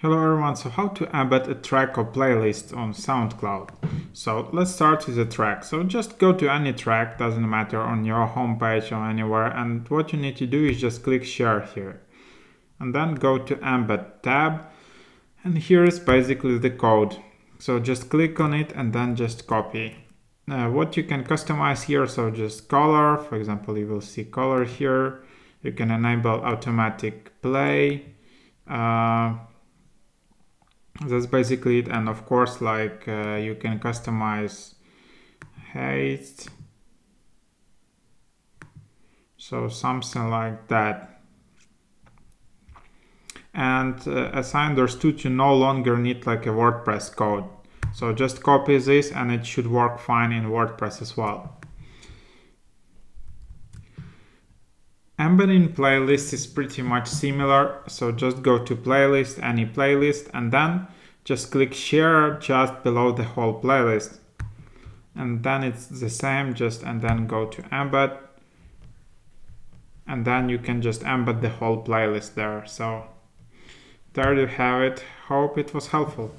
Hello everyone, so how to embed a track or playlist on SoundCloud. So let's start with a track. So just go to any track, doesn't matter on your homepage or anywhere and what you need to do is just click share here. And then go to embed tab and here is basically the code. So just click on it and then just copy. What you can customize here, so just color, for example you will see color here. You can enable automatic play. Uh, that's basically it. And of course like uh, you can customize height. So something like that. And uh, as I understood you no longer need like a WordPress code. So just copy this and it should work fine in WordPress as well. Embedding playlist is pretty much similar, so just go to playlist, any playlist, and then just click share just below the whole playlist. And then it's the same, just and then go to embed. And then you can just embed the whole playlist there. So there you have it. Hope it was helpful.